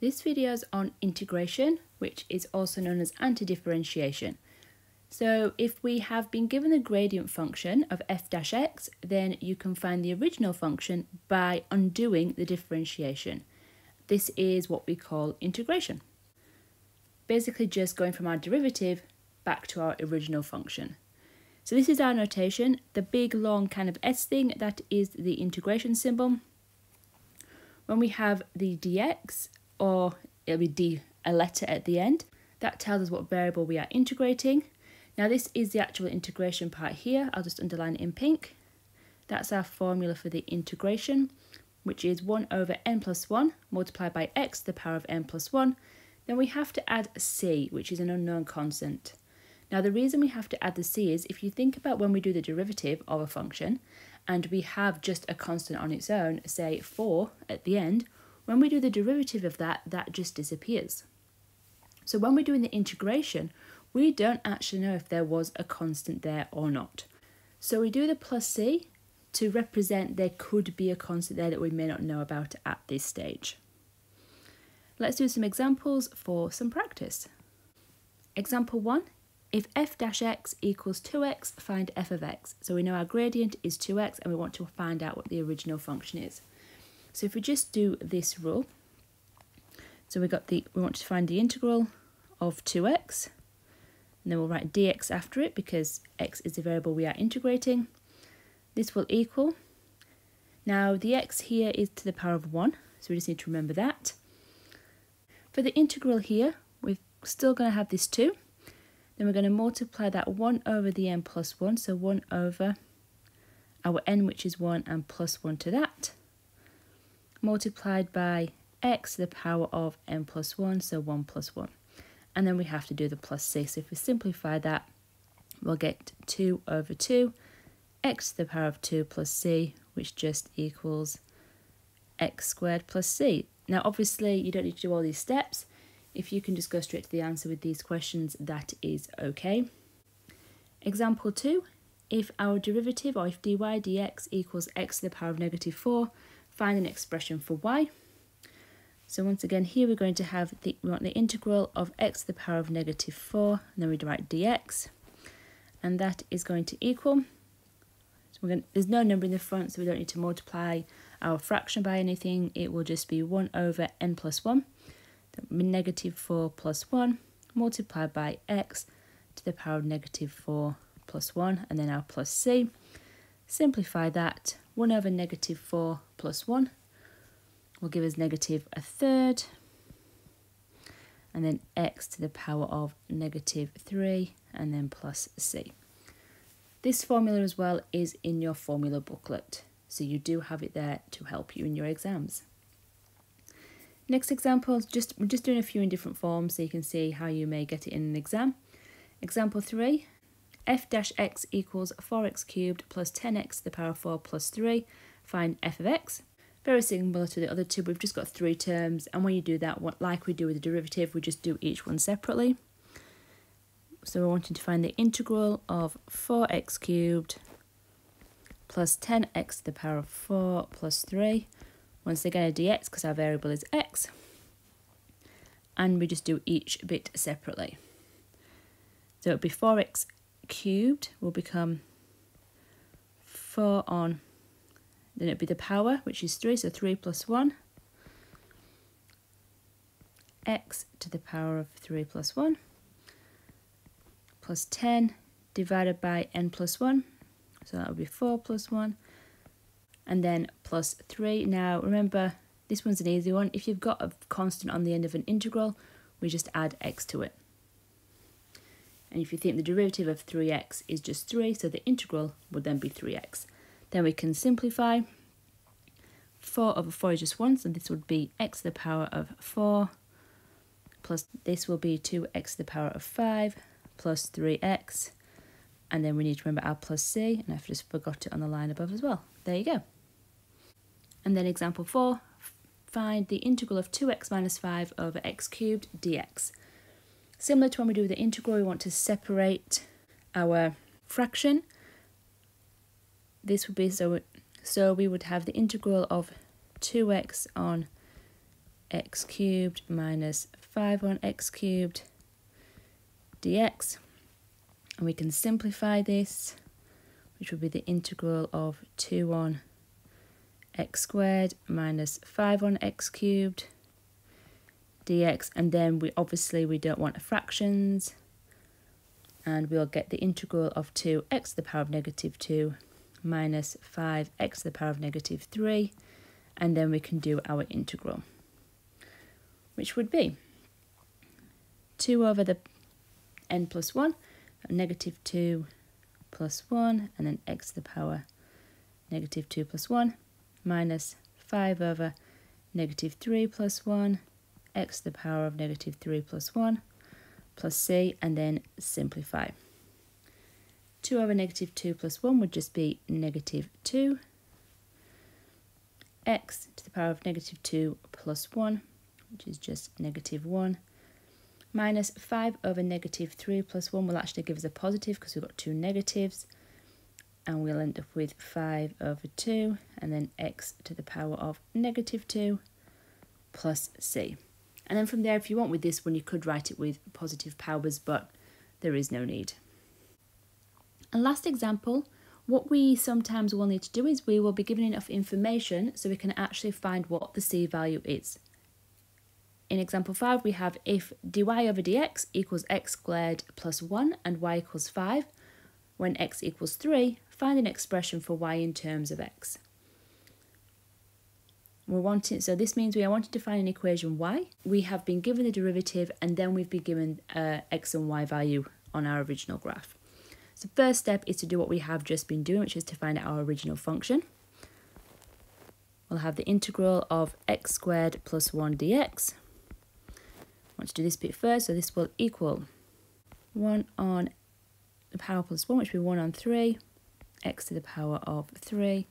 This video is on integration, which is also known as antidifferentiation. So if we have been given the gradient function of f-x, then you can find the original function by undoing the differentiation. This is what we call integration. Basically just going from our derivative back to our original function. So this is our notation, the big long kind of S thing, that is the integration symbol. When we have the dx, or it'll be d, a letter at the end. That tells us what variable we are integrating. Now this is the actual integration part here. I'll just underline it in pink. That's our formula for the integration, which is 1 over n plus 1 multiplied by x to the power of n plus 1. Then we have to add c, which is an unknown constant. Now the reason we have to add the c is if you think about when we do the derivative of a function and we have just a constant on its own, say 4 at the end, when we do the derivative of that, that just disappears. So when we're doing the integration, we don't actually know if there was a constant there or not. So we do the plus c to represent there could be a constant there that we may not know about at this stage. Let's do some examples for some practice. Example 1, if f dash x equals 2x, find f of x. So we know our gradient is 2x and we want to find out what the original function is. So if we just do this rule, so we got the we want to find the integral of 2x, and then we'll write dx after it because x is the variable we are integrating. This will equal, now the x here is to the power of 1, so we just need to remember that. For the integral here, we're still going to have this 2. Then we're going to multiply that 1 over the n plus 1, so 1 over our n, which is 1, and plus 1 to that multiplied by x to the power of n plus 1, so 1 plus 1. And then we have to do the plus c. So if we simplify that, we'll get 2 over 2, x to the power of 2 plus c, which just equals x squared plus c. Now obviously you don't need to do all these steps. If you can just go straight to the answer with these questions, that is okay. Example 2, if our derivative, or if dy dx equals x to the power of negative 4, find an expression for y. So once again, here we're going to have the, we want the integral of x to the power of negative 4, and then we write dx, and that is going to equal, so going, there's no number in the front, so we don't need to multiply our fraction by anything, it will just be 1 over n plus 1, negative 4 plus 1, multiplied by x to the power of negative 4 plus 1, and then our plus c. Simplify that, 1 over negative 4 plus 1 will give us negative a third, and then x to the power of negative 3, and then plus c. This formula as well is in your formula booklet, so you do have it there to help you in your exams. Next example, just we're just doing a few in different forms so you can see how you may get it in an exam. Example 3, f dash x equals 4x cubed plus 10x to the power of 4 plus 3. Find f of x. Very similar to the other two, we've just got three terms, and when you do that, like we do with the derivative, we just do each one separately. So we're wanting to find the integral of 4x cubed plus 10x to the power of 4 plus 3. Once again, a dx because our variable is x. And we just do each bit separately. So it would be 4x cubed will become 4 on, then it would be the power, which is 3, so 3 plus 1, x to the power of 3 plus 1, plus 10 divided by n plus 1, so that would be 4 plus 1, and then plus 3. Now remember, this one's an easy one. If you've got a constant on the end of an integral, we just add x to it. And if you think the derivative of 3x is just 3, so the integral would then be 3x. Then we can simplify. 4 over 4 is just 1, so this would be x to the power of 4, plus this will be 2x to the power of 5, plus 3x. And then we need to remember our plus c, and I've just forgot it on the line above as well. There you go. And then example 4, find the integral of 2x minus 5 over x cubed dx. Similar to when we do the integral, we want to separate our fraction. This would be so, so we would have the integral of 2x on x cubed minus 5 on x cubed dx. And we can simplify this, which would be the integral of 2 on x squared minus 5 on x cubed dx. And then we obviously we don't want fractions. And we'll get the integral of 2x to the power of negative 2 minus 5x to the power of negative 3. And then we can do our integral, which would be 2 over the n plus 1, negative 2 plus 1, and then x to the power negative 2 plus 1, minus 5 over negative 3 plus 1, x to the power of negative 3 plus 1, plus c, and then simplify. 2 over negative 2 plus 1 would just be negative 2, x to the power of negative 2 plus 1, which is just negative 1, minus 5 over negative 3 plus 1 will actually give us a positive because we've got two negatives and we'll end up with 5 over 2 and then x to the power of negative 2 plus c. And then from there, if you want with this one, you could write it with positive powers, but there is no need. And last example, what we sometimes will need to do is we will be given enough information so we can actually find what the c value is. In example 5, we have if dy over dx equals x squared plus 1 and y equals 5, when x equals 3, find an expression for y in terms of x. We're wanting, so this means we are wanting to find an equation y. We have been given the derivative and then we've been given uh, x and y value on our original graph. So first step is to do what we have just been doing, which is to find our original function. We'll have the integral of x squared plus 1 dx I want to do this bit first, so this will equal 1 on the power plus 1, which will be 1 on 3, x to the power of 3,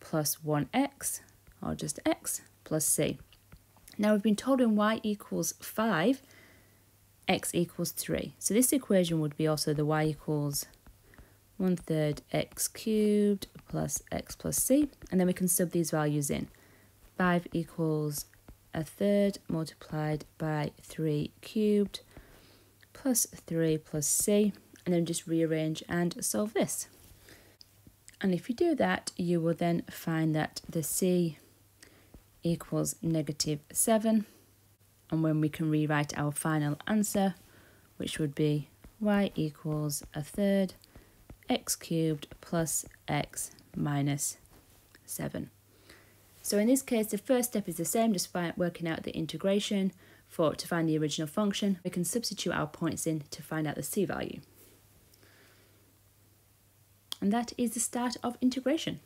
plus 1x, or just x, plus c. Now we've been told when y equals 5, x equals 3. So this equation would be also the y equals 1 third x cubed plus x plus c, and then we can sub these values in. 5 equals a third multiplied by 3 cubed plus 3 plus c and then just rearrange and solve this. And if you do that, you will then find that the c equals negative 7 and when we can rewrite our final answer, which would be y equals a third x cubed plus x minus 7. So in this case, the first step is the same, just by working out the integration for to find the original function. We can substitute our points in to find out the c value. And that is the start of integration.